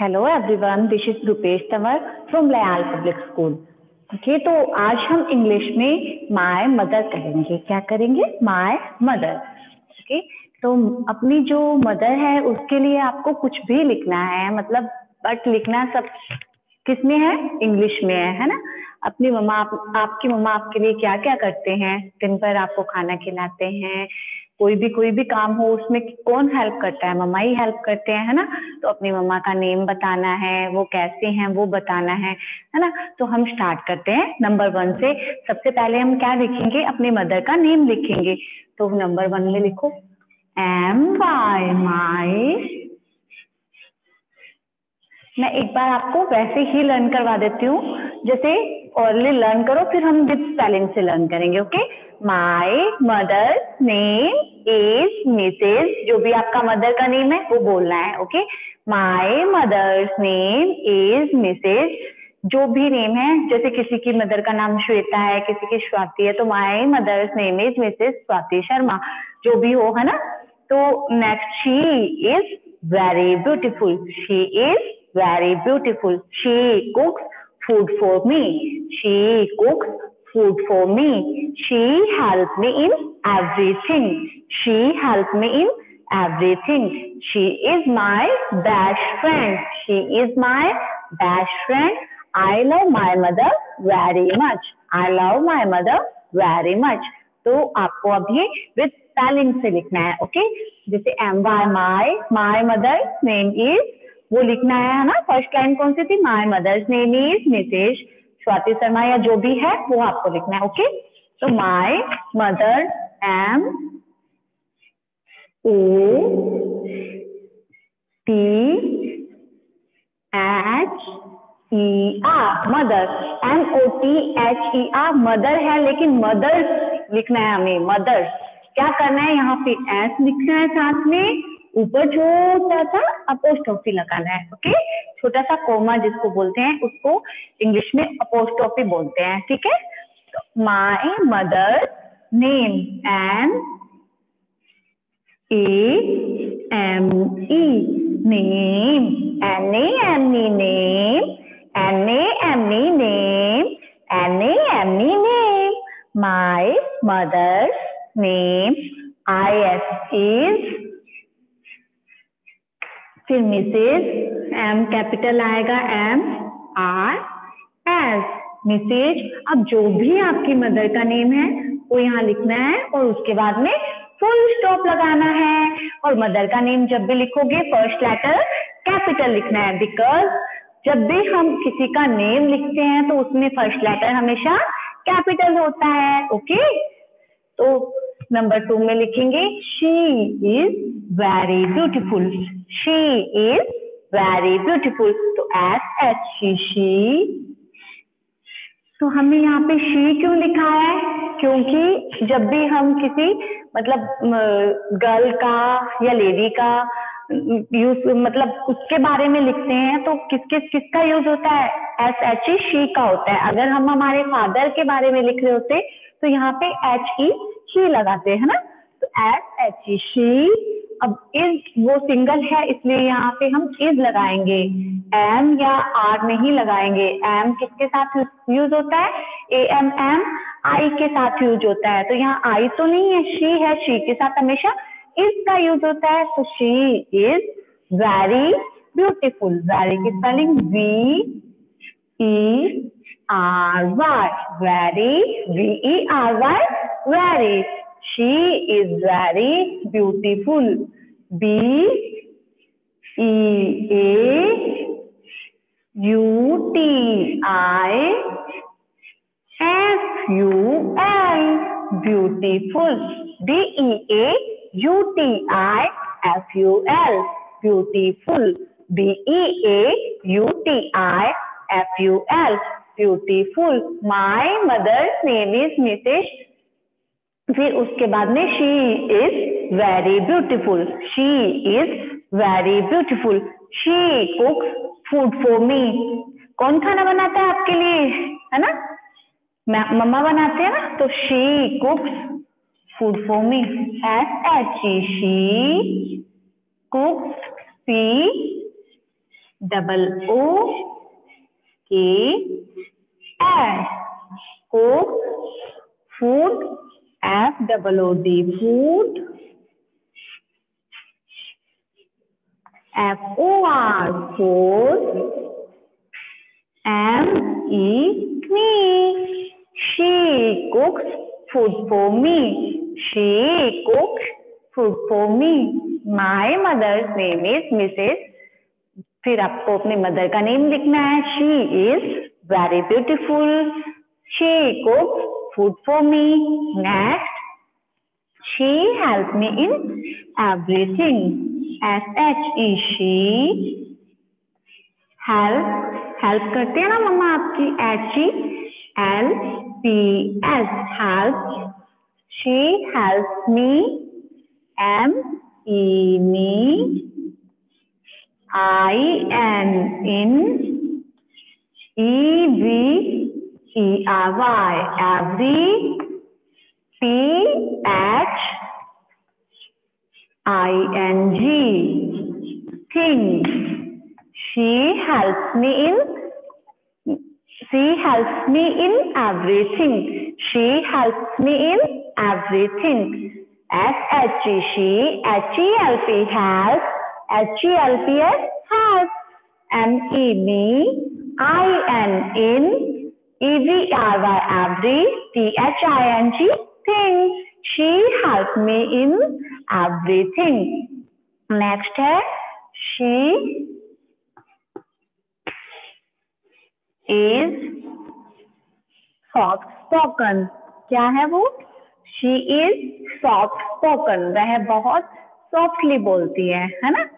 Hello everyone this is Rupesh Tanwar from Layal public school okay तो आज हम English में माय मदर करेंगे। क्या करेंगे? माय मदर ओके तो अपनी जो मदर है उसके लिए आपको कुछ भी लिखना है मतलब बट लिखना सब किसमें है? इंग्लिश में है है ना? अपनी मम्मा आप, आपकी मम्मा आपके लिए क्या क्या करते हैं? दिन भर आपको खाना खिलाते हैं कोई भी कोई भी काम हो, उसमें कौन हेल्प करता है? मम्मा ही हेल्प करते हैं, है ना? तो अपनी मम्मा का नेम बताना है, वो कैसे हैं, वो बताना है है ना? तो हम स्टार्ट करते हैं नंबर वन से। सबसे पहले हम क्या लिखेंगे? अपने मदर का नेम लिखेंगे। तो नंबर वन में लिखो एम बाय माई मैं एक बार आपको वैसे ही लर्न करवा देती हूँ। जैसे ऑरली लर्न करो, फिर हम विद स्पेलिंग से लर्न करेंगे okay my mother name is Mrs जो भी आपका मदर का नेम है, वो बोलना है okay my mother's name is Mrs जो भी नेम है, जैसे किसी की मदर का नाम श्वेता है, किसी की स्वाति है तो my mother's name is Mrs Swati Sharma, जो भी हो, है ना तो next she is very beautiful she is very beautiful she cooks food for me. She cooks food for me. She helped me in everything. She helped me in everything. She is my best friend. She is my best friend. I love my mother very much. I love my mother very much. तो आपको अब ये with spelling से लिखना है okay जैसे M Y my my mother name is वो लिखना है ना फ़र्स्ट लाइन कौन सी थी my mother's name is Nitesh Swati Sharma या जो भी है, वो आपको लिखना है ओके तो my mother M O T H E R mother M O T H E R mother है, लेकिन मदर्स लिखना है हमें मदर्स क्या करना है यहाँ पे? एस लिखना है साथ में ऊपर छोटा सा अपोस्टॉफी लगाना है ओके छोटा सा कोमा जिसको बोलते हैं, उसको इंग्लिश में अपोस्टॉफी बोलते हैं, ठीक है? My mother name N A M E name N A M E name N A M E name N A M E name my mother's name I S is फिर Mrs M capital आएगा M R S. Mrs अब जो भी आपकी mother का name है, वो यहाँ लिखना है और उसके बाद में फुल स्टॉप लगाना है। और मदर का नेम जब भी लिखोगे फ़र्स्ट लेटर कैपिटल लिखना है बिकॉज़ जब भी हम किसी का नेम लिखते हैं तो उसमें फ़र्स्ट लेटर हमेशा कैपिटल होता है ओके तो नंबर टू में लिखेंगे she is very beautiful she is very beautiful तो एस एच शी शी तो हमने यहाँ पे शी क्यों लिखा है? क्योंकि जब भी हम किसी मतलब गर्ल का या लेडी का यूज़ मतलब उसके बारे में लिखते हैं तो किस किस किसका यूज़ होता है? एस एच ई शी का होता है। अगर हम हमारे फादर के बारे में लिख रहे होते तो यहाँ पे एच ई शी लगाते हैं ना? तो एस एच ई शी अब इज़ वो सिंगल है, इसलिए यहाँ पे हम इज़ लगाएँगे। एम या आर नहीं लगाएँगे। एम किसके साथ यूज़ होता है? ए एम एम आई के साथ यूज़ होता है। तो यहाँ आई तो नहीं है शी है शी के साथ हमेशा इज़ का यूज़ होता है। तो she is very beautiful very की spelling V E R Y very V E R Y very she is very beautiful. B e a u t i f u l. Beautiful. B e a u t i f u l. Beautiful. B e a u t i f u l. Beautiful. My mother's name is mrs फिर उसके बाद में she is very beautiful she is very beautiful she cooks food for me कौन खाना बनाता है आपके लिए? है ना? मम्मा बनाते हैं ना? तो she cooks food for me S H E she cooks C double O K S F double O D food F O R food M E me she cooks food for me she cooks food for me my mother's name is Mrs फिर आपको अपने mother का name लिखना है she is very beautiful She cooks food for me. Next, she helps me in everything. S H E she help help करते हैं ना मम्मा आपकी H E L P S help she helps me M E me I N in E V E R Y every P H I N G thing. She helps me in she helps me in everything. She helps me in everything. S H E she H E L P help H E L P S help M E me I N in E-V-R-Y, every, T-H-I-N-G, thing. She helped me in everything. Next है, she is soft spoken. क्या है वो? She is soft spoken. वह बहुत softly बोलती है, है ना?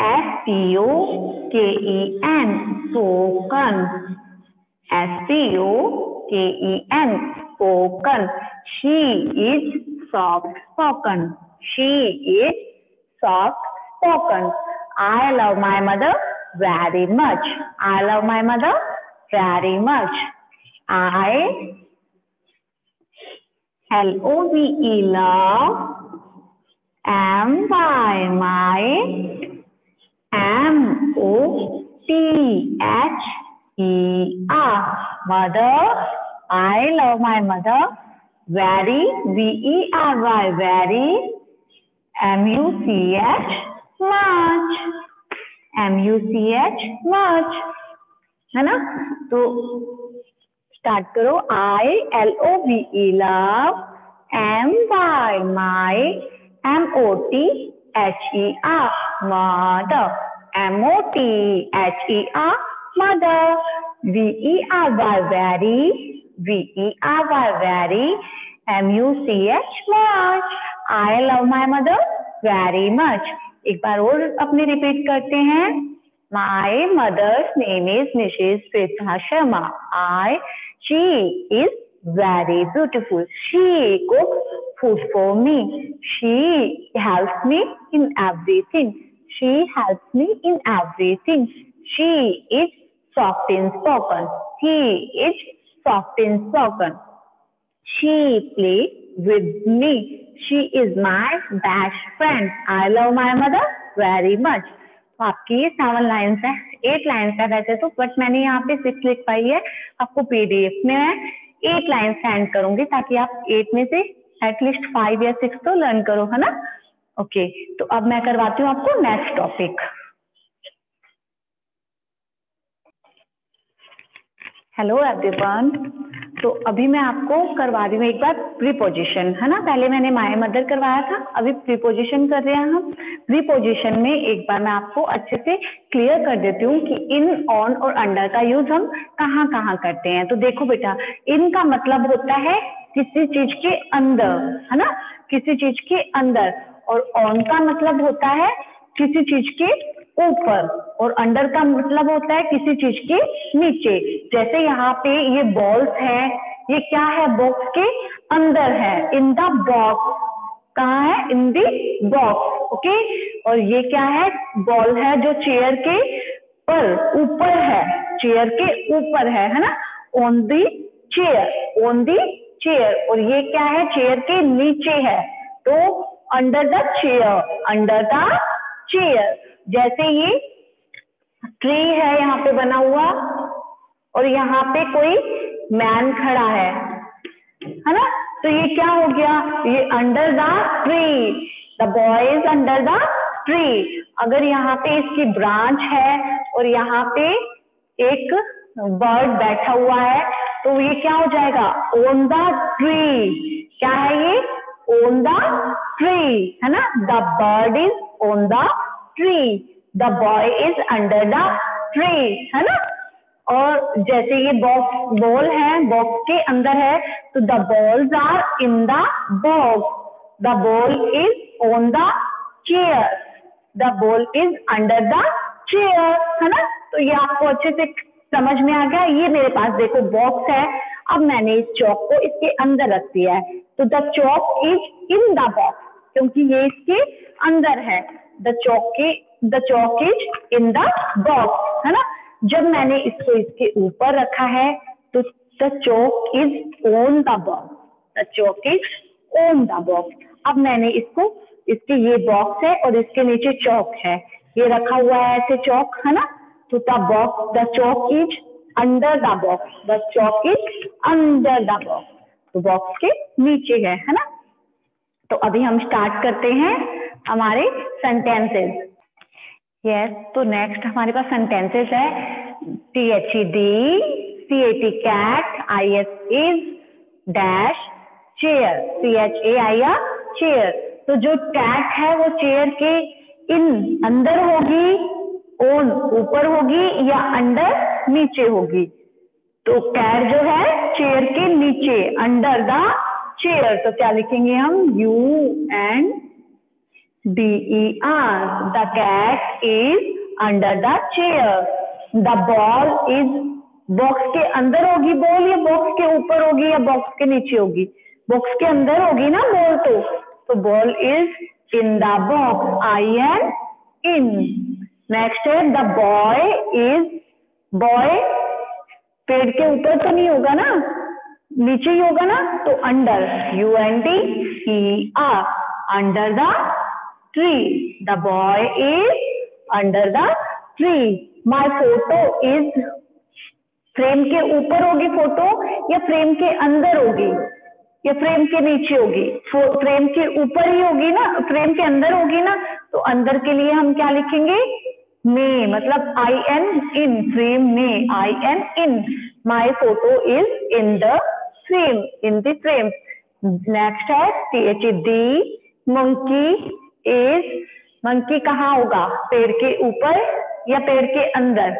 She is soft, S-O-F-T, soft, S-P-O-K-E-N, spoken, S-P-O-K-E-N, spoken. She is soft spoken. She is soft spoken. I love my mother very much. I love my mother very much. I L O V E love M by my M O T H E R mother. I love my mother very V E R Y very M U C H much M U C H much है ना तो start करो I L O V E love M by my M O T H E R mother M O T H E R mother V E R Y very V E R Y very M U C H much I love my mother very much एक बार और अपने repeat करते हैं My mother's name is Mrs. Pritha Sharma. I, she is very beautiful. She cooks food for me. She helps me in everything. She helps me in everything. She is soft in spoken. He is soft in spoken. She plays with me. She is my best friend. I love my mother very much. तो आपकी ये seven lines है eight lines है वैसे तो but मैंने यहाँ पे सिक्स लिख पाई है आपको पीडीएफ में मैं एट लाइन सेंड करूँगी ताकि आप एट में से एटलीस्ट फाइव या सिक्स तो लर्न करो है ना? ओके okay, तो अब मैं करवाती हूँ आपको नेक्स्ट टॉपिक हेलो एवरीवन तो अभी मैं आपको करवा रही हूँ एक बार प्रीपोजिशन है ना? पहले मैंने माए मदर करवाया था अभी प्रीपोजिशन कर रहे हैं हम। प्रीपोजिशन में एक बार मैं आपको अच्छे से क्लियर कर देती हूँ कि इन ऑन और अंडर का यूज़ हम कहाँ कहाँ करते हैं। तो देखो बेटा इन का मतलब होता है किसी चीज़ के अंदर, है ना? किसी चीज़ के अंदर। और ऑन का मतलब होता है किसी चीज़ के ऊपर और अंडर का मतलब होता है किसी चीज़ के नीचे। जैसे यहाँ पे ये बॉल्स है, ये क्या है? बॉक्स के अंदर है। इन द बॉक्स कहा है? इन दी बॉक्स ओके और ये क्या है? बॉल है जो चेयर के पर ऊपर है। चेयर के ऊपर है है ना? On the chair on the chair और ये क्या है? चेयर के नीचे है। तो under the chair under the chair जैसे ये ट्री है यहाँ पे बना हुआ, और यहाँ पे कोई मैन खड़ा है। है ना? तो ये क्या हो गया? ये under the tree the boy is under the tree अगर यहाँ पे इसकी ब्रांच है, और यहाँ पे एक बर्ड बैठा हुआ है तो ये क्या हो जाएगा? ओन द ट्री क्या है ये? ओन द ट्री है ना? The bird is on the tree the boy is under the tree है ना? और जैसे ये बॉक्स बॉल है बॉक्स के अंदर है तो the balls are in the box the ball is on the chair the ball is under the chair है ना? तो ये आपको अच्छे से समझ में आ गया, ये मेरे पास देखो बॉक्स है, अब मैंने इस चौक को इसके अंदर रख दिया है। तो the chalk is in the box क्योंकि ये इसके अंदर है। द चौक के the chalk is in the box है ना? जब मैंने इसको इसके ऊपर रखा है तो the chalk is on the box the chalk is on the box अब मैंने इसको, इसके ये बॉक्स है और इसके नीचे चौक है। ये रखा हुआ है ऐसे चौक है ना? तो the box the chalk is under the box the chalk is under the box तो बॉक्स के नीचे है है ना? तो अभी हम स्टार्ट करते हैं हमारे सेंटेंसेस यस तो नेक्स्ट हमारे पास सेंटेंसेस है. T H E D C A T cat I S is dash chair C H A I R chair तो जो कैट है वो चेयर के इन अंदर होगी ओन ऊपर होगी या अंडर नीचे होगी। तो कैट जो है चेयर के नीचे अंडर द चेयर तो क्या लिखेंगे हम? U and D R the cat is under the chair. The ball is box के अंदर होगी बॉल या बॉक्स के ऊपर होगी या बॉक्स के नीचे होगी? बॉक्स के अंदर होगी ना बॉल तो। तो ball is in the box I N in next है द बॉय इज़ बॉय पेड़ के ऊपर तो नहीं होगा ना? नीचे ही होगा ना? तो under U N D E R under the tree the boy is under the tree My photo is frame के ऊपर होगी फ़ोटो या फ्रेम के अंदर होगी? या फ्रेम के नीचे होगी? फ्रेम के ऊपर ही होगी ना? फ्रेम के अंदर होगी ना? तो अंदर के लिए हम क्या लिखेंगे? मे मतलब आई एन इन फ्रेम में I N in my photo is in the frame in the frame next है डी मंकी इज़ मंकी कहाँ होगा? पेड़ के ऊपर या पेड़ के अंदर?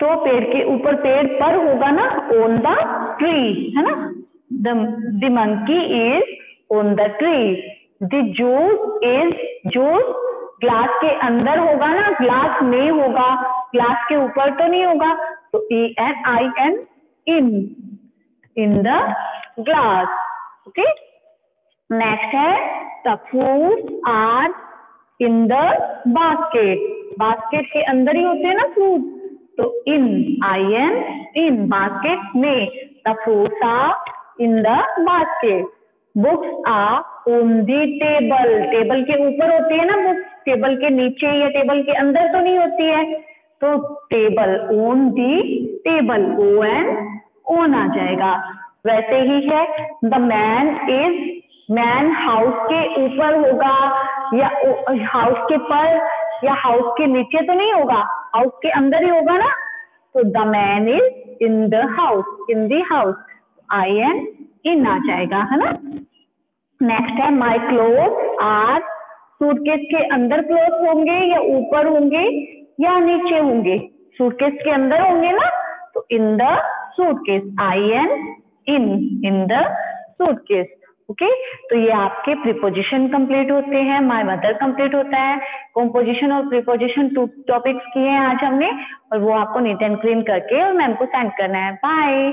तो पेड़ के ऊपर पेड़ पर होगा ना ओन द ट्री है ना? The monkey is on the tree the juice is juice glass के अंदर होगा ना ग्लास में होगा ग्लास के ऊपर तो नहीं होगा तो E N I N in in the glass okay next है the fruits are in the basket basket के अंदर ही होते हैं ना फ्रूट तो in I N in basket में the fruits are in the basket books are on the table table के ऊपर होती है ना बुक्स टेबल के नीचे या टेबल के अंदर तो नहीं होती है. तो table on the table O N on आ जाएगा. वैसे ही है the man is man house के ऊपर होगा या हाउस के पर या हाउस के नीचे तो नहीं होगा. हाउस के अंदर ही होगा ना? तो the man is in the house in the house I N in आ जाएगा, है ना? नेक्स्ट है माई क्लोथ आर सूटकेस के अंदर क्लोथ होंगे या ऊपर होंगे या नीचे होंगे? सूटकेस के अंदर होंगे ना? तो in the suitcase I N in in the suitcase okay तो ये आपके प्रिपोजिशन कंप्लीट होते हैं माय मदर कंप्लीट होता है। कॉम्पोजिशन और प्रिपोजिशन टू टॉपिक्स किए हैं आज हमने, और वो आपको नीट एंड क्लीन करके और मैम को सेंड करना है। बाय